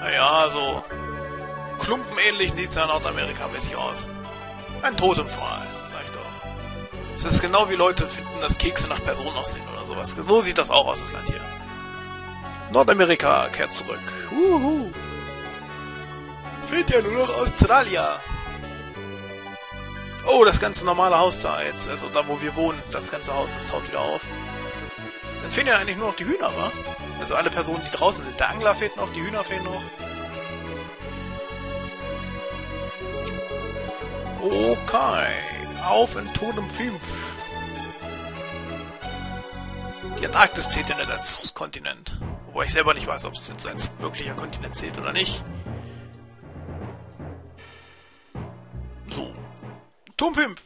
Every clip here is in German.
Naja, so klumpenähnlich sieht es ja Nordamerika-mäßig aus. Ein Totempfahl, sag ich doch. Es ist genau wie Leute finden, dass Kekse nach Personen aussehen oder sowas. So sieht das auch aus, das Land hier. Nordamerika kehrt zurück. Uhu. Fehlt ja nur noch Australien. Oh, das ganze normale Haus da jetzt, also da wo wir wohnen, das ganze Haus, das taucht wieder auf. Dann fehlen ja eigentlich nur noch die Hühner, wa? Also alle Personen, die draußen sind. Der Angler fehlt noch, die Hühner fehlen noch. Okay, auf in Totem 5. Die Antarktis zählt ja nicht als Kontinent. Wobei ich selber nicht weiß, ob es jetzt als wirklicher Kontinent zählt oder nicht. Turm 5.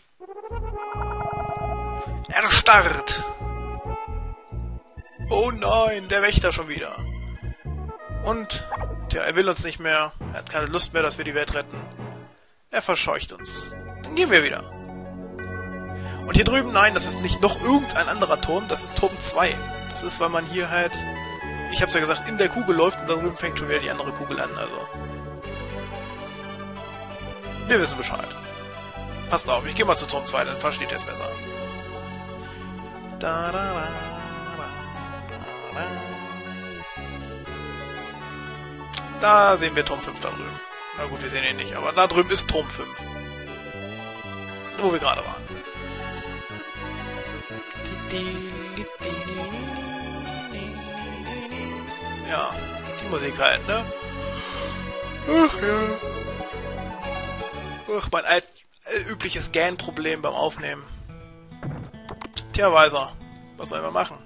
Erstarrt. Oh nein, der Wächter schon wieder. Und, tja, er will uns nicht mehr. Er hat keine Lust mehr, dass wir die Welt retten. Er verscheucht uns. Dann gehen wir wieder. Und hier drüben, nein, das ist nicht noch irgendein anderer Turm, das ist Turm 2. Das ist, weil man hier halt, ich hab's ja gesagt, in der Kugel läuft und da drüben fängt schon wieder die andere Kugel an, also. Wir wissen Bescheid. Passt auf, ich gehe mal zu Turm 2, dann versteht ihr es besser. Da, da, da, da, sehen wir Turm 5 da drüben. Na gut, wir sehen ihn nicht, aber da drüben ist Turm 5. Wo wir gerade waren. Ja, die Musik halt, ne? Ach ja. Ach, mein alt, übliches GAN-Problem beim Aufnehmen. Tja, Weiser, was sollen wir machen?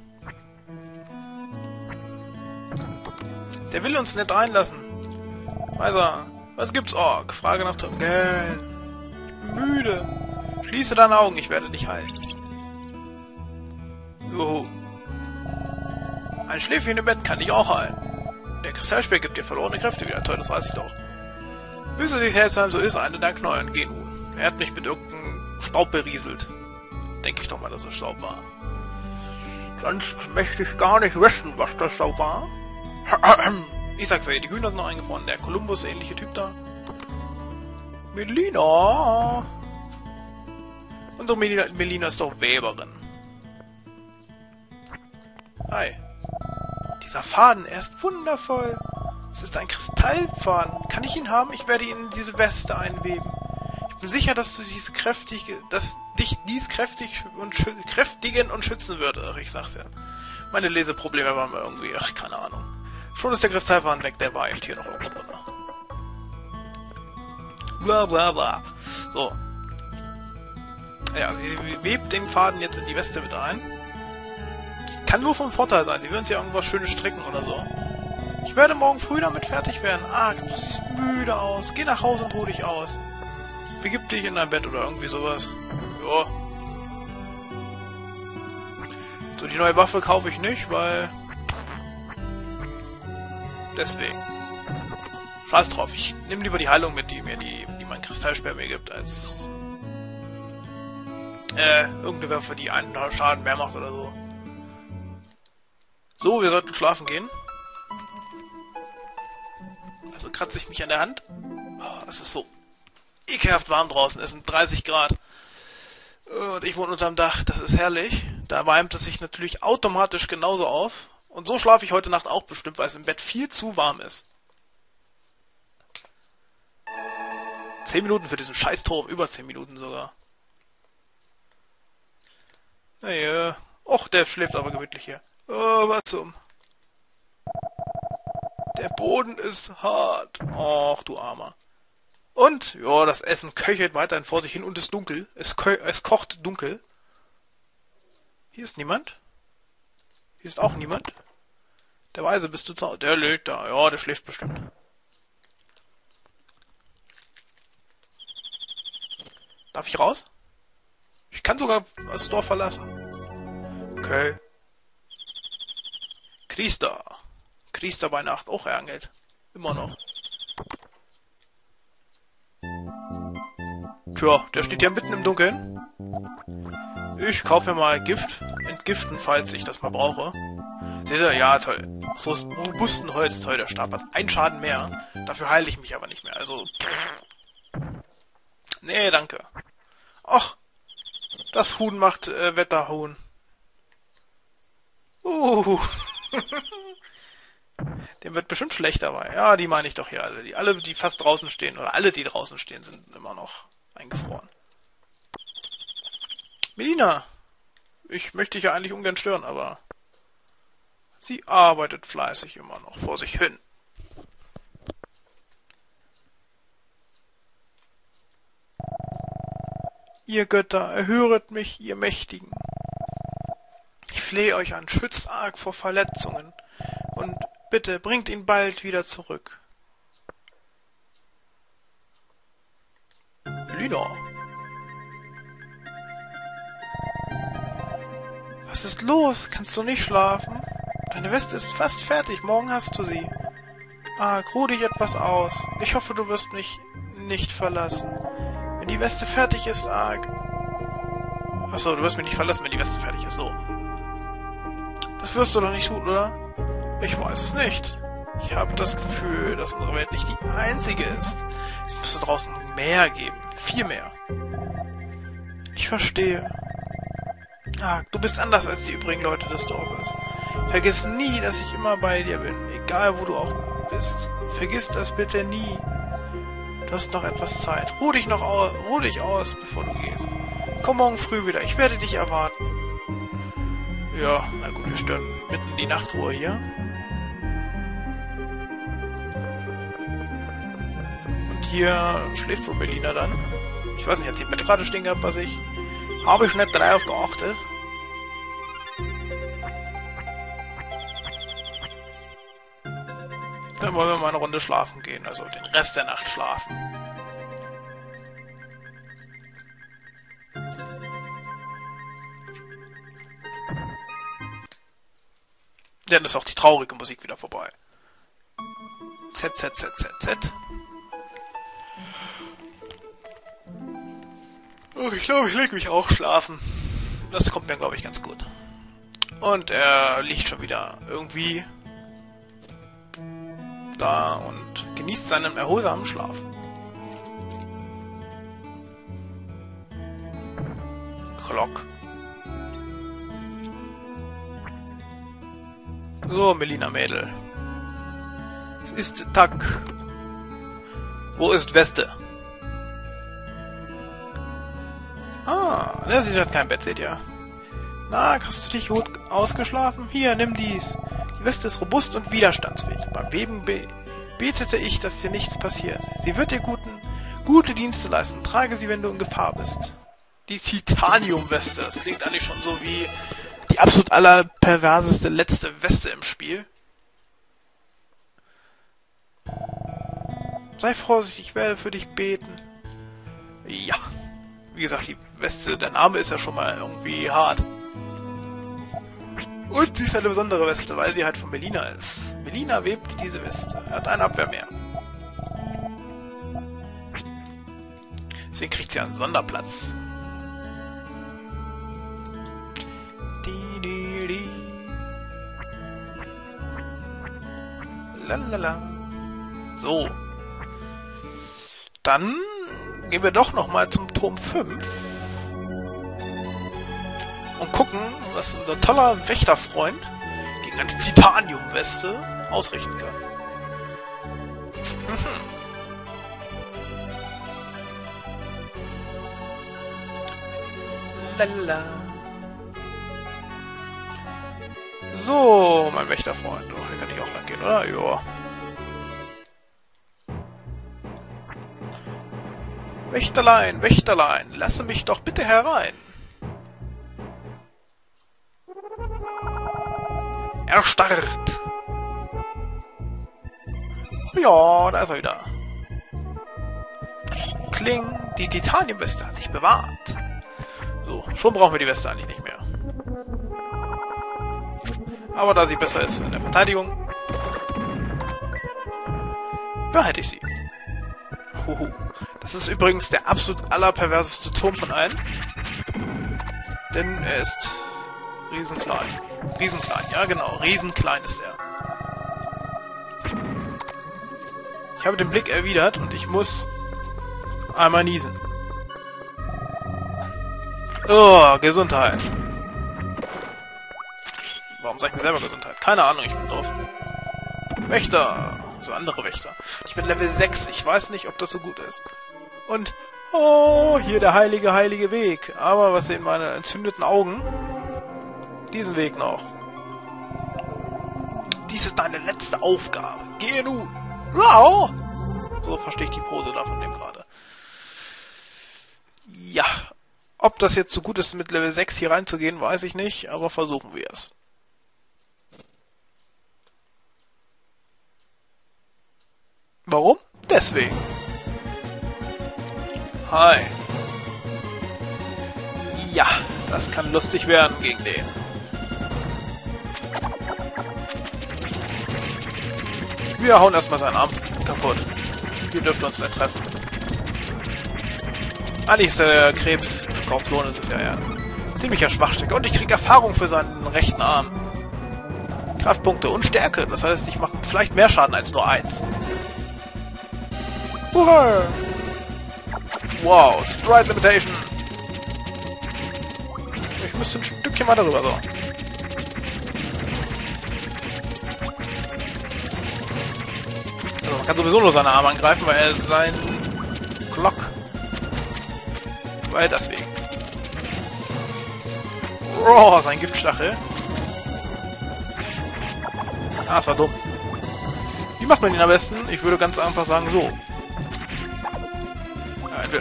Der will uns nicht reinlassen. Weiser, was gibt's, Ork? Frage nach Tom. GAN. Müde. Schließe deine Augen, ich werde dich heilen. Juhu. Ein Schläfchen im Bett kann dich auch heilen. Der Kristallspeer gibt dir verlorene Kräfte wieder. Toll, das weiß ich doch. Es sich selbst so ist, eine der Knollen. Geh nun. Er hat mich mit irgendeinem Staub berieselt. Denke ich doch mal, dass es Staub war. Sonst möchte ich gar nicht wissen, was das Staub war. Ich sag's ja, die Hühner sind noch eingefroren. Der Kolumbus-ähnliche Typ da. Melina! Unsere Melina, Melina ist doch Weberin. Hi. Dieser Faden, er ist wundervoll. Es ist ein Kristallfaden. Kann ich ihn haben? Ich werde ihn in diese Weste einweben. Bin sicher, dass du diese kräftige, dass dich dies kräftig und kräftigen und schützen. Ach, ich sag's ja. Meine Leseprobleme waren irgendwie, ach, keine Ahnung. Schon ist der Kristallfaden weg, der war eben hier noch irgendwo drin. Bla bla bla. So. Ja, sie webt den Faden jetzt in die Weste mit ein. Kann nur vom Vorteil sein. Sie würden ja irgendwas Schönes stricken oder so. Ich werde morgen früh damit fertig werden. Ah, du siehst müde aus. Geh nach Hause und ruh dich aus. Begib dich in dein Bett oder irgendwie sowas. Ja. So, die neue Waffe kaufe ich nicht, weil... Deswegen. Scheiß drauf. Ich nehme lieber die Heilung mit, die mir die, die mein Kristallsperr mir gibt, als... Äh, irgendeine Waffe, die einen Schaden mehr macht oder so. So, wir sollten schlafen gehen. Also kratze ich mich an der Hand. Oh, es ist so ekelhaft warm draußen. Es sind 30 Grad. Und ich wohne unterm Dach. Das ist herrlich. Da wärmt es sich natürlich automatisch genauso auf. Und so schlafe ich heute Nacht auch bestimmt, weil es im Bett viel zu warm ist. 10 Minuten für diesen scheiß Turm. Über 10 Minuten sogar. Naja. Och, der schläft aber gemütlich hier. Oh, was zum... Der Boden ist hart. Och, du Armer. Und, ja, das Essen köchelt weiterhin vor sich hin und ist dunkel. Es, es kocht dunkel. Hier ist niemand. Hier ist auch niemand. Der Weise, bist du zu? Der liegt da. Ja, der schläft bestimmt. Darf ich raus? Ich kann sogar das Dorf verlassen. Okay. Kriester. Kriester bei Nacht auch erangelt. Immer noch. Tja, der steht ja mitten im Dunkeln. Ich kaufe mir mal Gift. Entgiften, falls ich das mal brauche. Seht ihr? Ja, toll. So ist robusten Holz, toll. Der Stab hat einen Schaden mehr. Dafür heile ich mich aber nicht mehr. Also... Nee, danke. Och, das Huhn macht äh, Wetterhuhn. Uh. Dem wird bestimmt schlecht dabei. Ja, die meine ich doch hier alle. Die alle, die fast draußen stehen, oder alle, die draußen stehen, sind immer noch eingefroren. Melina! Ich möchte dich ja eigentlich ungern stören, aber sie arbeitet fleißig immer noch vor sich hin. Ihr Götter, erhöret mich, ihr Mächtigen. Ich flehe euch an, schützt arg vor Verletzungen und bitte bringt ihn bald wieder zurück. Lina. Was ist los? Kannst du nicht schlafen? Deine Weste ist fast fertig, morgen hast du sie. Ah, ruh dich etwas aus. Ich hoffe, du wirst mich nicht verlassen. Wenn die Weste fertig ist, Arg. Achso, du wirst mich nicht verlassen, wenn die Weste fertig ist, so. Das wirst du doch nicht tun, oder? Ich weiß es nicht. Ich habe das Gefühl, dass unsere Welt nicht die einzige ist. Es müsste draußen mehr geben. Viel mehr. Ich verstehe. Ah, du bist anders als die übrigen Leute des Dorfes. Vergiss nie, dass ich immer bei dir bin, egal wo du auch bist. Vergiss das bitte nie. Du hast noch etwas Zeit. Ruh dich noch aus, ruh dich aus, bevor du gehst. Komm morgen früh wieder, ich werde dich erwarten. Ja, na gut, wir stören mitten die Nachtruhe hier. Hier schläft wohl Melina dann. Ich weiß nicht, hat sie Bett gerade stehen gehabt, was ich... Habe ich nicht drauf geachtet. Dann wollen wir mal eine Runde schlafen gehen, also den Rest der Nacht schlafen. Dann ist auch die traurige Musik wieder vorbei. Z, Z, Z, Z, Z. Oh, ich glaube, ich lege mich auch schlafen. Das kommt mir, glaube ich, ganz gut. Und er liegt schon wieder irgendwie da und genießt seinen erholsamen Schlaf. Glock. So, Melina Mädel. Es ist Tag. Wo ist Weste? Ah, ne, sie hat kein Bett, seht ihr. Na, hast du dich gut ausgeschlafen? Hier, nimm dies. Die Weste ist robust und widerstandsfähig. Beim Beben be betete ich, dass dir nichts passiert. Sie wird dir guten, gute Dienste leisten. Trage sie, wenn du in Gefahr bist. Die Titanium-Weste. Das klingt eigentlich schon so wie die absolut allerperverseste letzte Weste im Spiel. Sei vorsichtig, ich werde für dich beten. Ja. Wie gesagt, die Weste, der Name ist ja schon mal irgendwie hart. Und sie ist eine besondere Weste, weil sie halt von Melina ist. Melina webt diese Weste. Er hat eine Abwehr mehr. Deswegen kriegt sie einen Sonderplatz. Lalala. So. Dann gehen wir doch nochmal zum Turm 5. Und gucken, was unser toller Wächterfreund gegen eine Titanium-Weste ausrichten kann. Mhm. Lala. So, mein Wächterfreund. Oh, hier kann ich auch lang gehen, oder? Ja. Wächterlein, Wächterlein, lasse mich doch bitte herein. Erstarrt. Ja, da ist er wieder. Kling, die Titaniumweste hat dich bewahrt. So, schon brauchen wir die Weste eigentlich nicht mehr. Aber da sie besser ist in der Verteidigung, behalte ich sie. Huhu. Das ist übrigens der absolut allerperverseste Turm von allen. Denn er ist riesenklein. Riesenklein, ja genau, riesenklein ist er. Ich habe den Blick erwidert und ich muss einmal niesen. Oh, Gesundheit. Warum sag ich mir selber Gesundheit? Keine Ahnung, ich bin doof. Wächter. So andere Wächter. Ich bin Level 6. Ich weiß nicht, ob das so gut ist. Und, oh, hier der heilige, heilige Weg. Aber was sehen meine entzündeten Augen? Diesen Weg noch. Dies ist deine letzte Aufgabe. Gehe nun. Wow. So verstehe ich die Pose da von dem gerade. Ja. Ob das jetzt so gut ist, mit Level 6 hier reinzugehen, weiß ich nicht, aber versuchen wir es. Warum? Deswegen. Hi. Ja, das kann lustig werden gegen den. Wir hauen erstmal seinen Arm kaputt. Die dürfte uns nicht treffen. Eigentlich ist der Krebs, Skorpion ist es ja, ja. Ziemlicher Schwachstück. Und ich kriege Erfahrung für seinen rechten Arm. Kraftpunkte und Stärke. Das heißt, ich mache vielleicht mehr Schaden als nur eins. Hurra! Wow, Sprite Limitation. Ich müsste ein Stückchen mal darüber, so. Also man kann sowieso nur seine Arme angreifen, weil er sein Glock... Weil deswegen. Oh, sein Giftstachel. Ah, das war dumm. Wie macht man ihn am besten? Ich würde ganz einfach sagen, so.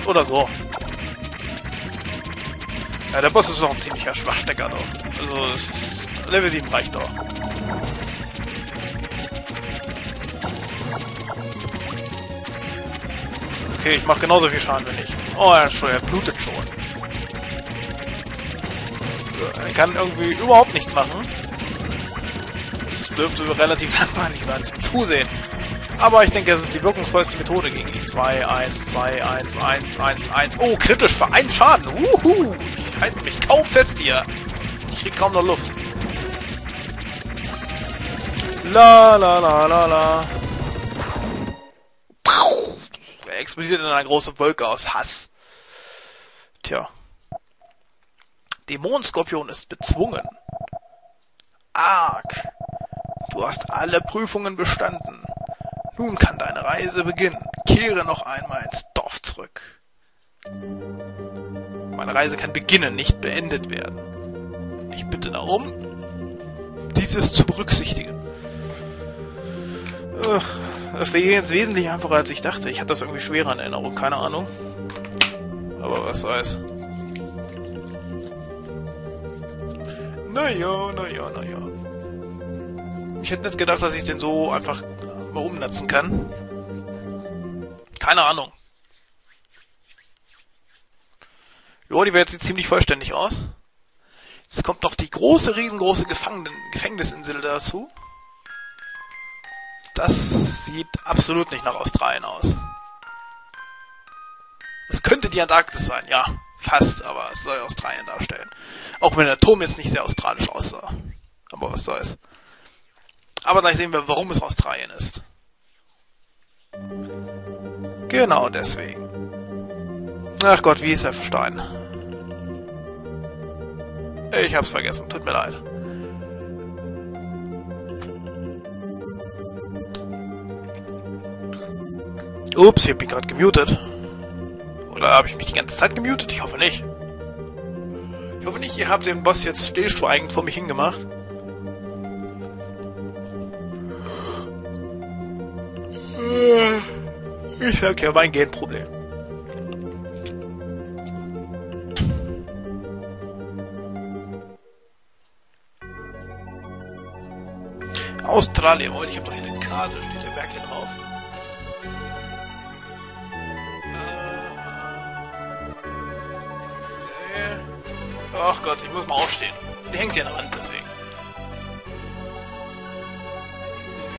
Oder so. Ja, der Boss ist doch ein ziemlicher Schwachstecker doch. Also, Level 7 reicht doch. Okay, ich mach genauso viel Schaden wie ich. Oh, er, schon, er blutet schon. Er kann irgendwie überhaupt nichts machen. Das dürfte relativ langweilig sein zum Zusehen. Aber ich denke, es ist die wirkungsvollste Methode gegen ihn. 2, 1, 2, 1, 1, 1, 1. Oh, kritisch für einen Schaden. Uhu. Ich halte mich kaum fest hier. Ich krieg kaum noch Luft. La la la la la. Er explodiert in einer großen Wolke aus Hass. Tja. Dämonenskorpion ist bezwungen. Arg. Du hast alle Prüfungen bestanden. Nun kann deine Reise beginnen. Kehre noch einmal ins Dorf zurück. Meine Reise kann beginnen, nicht beendet werden. Ich bitte darum, dieses zu berücksichtigen. Das wäre jetzt wesentlich einfacher, als ich dachte. Ich hatte das irgendwie schwerer in Erinnerung, keine Ahnung. Aber was soll's. Naja, naja, naja. Ich hätte nicht gedacht, dass ich den so einfach mal umnutzen kann. Keine Ahnung. Jo, die Welt sieht ziemlich vollständig aus. Jetzt kommt noch die große, riesengroße Gefangenen Gefängnisinsel dazu. Das sieht absolut nicht nach Australien aus. Es könnte die Antarktis sein, ja. Fast, aber es soll Australien darstellen. Auch wenn der Turm jetzt nicht sehr australisch aussah. Aber was soll's. Aber gleich sehen wir, warum es Australien ist. Genau deswegen. Ach Gott, wie ist der Stein? Ich hab's vergessen, tut mir leid. Ups, ich hab mich gerade gemutet. Oder habe ich mich die ganze Zeit gemutet? Ich hoffe nicht. Ich hoffe nicht, ihr habt den Boss jetzt stillschweigend vor mich hingemacht. Ich sag ja, mein Genproblem. Australien, oh, ich habe doch hier eine Karte, steht der Berg hier drauf. Äh, Ach Gott, ich muss mal aufstehen. Die hängt ja an der Wand.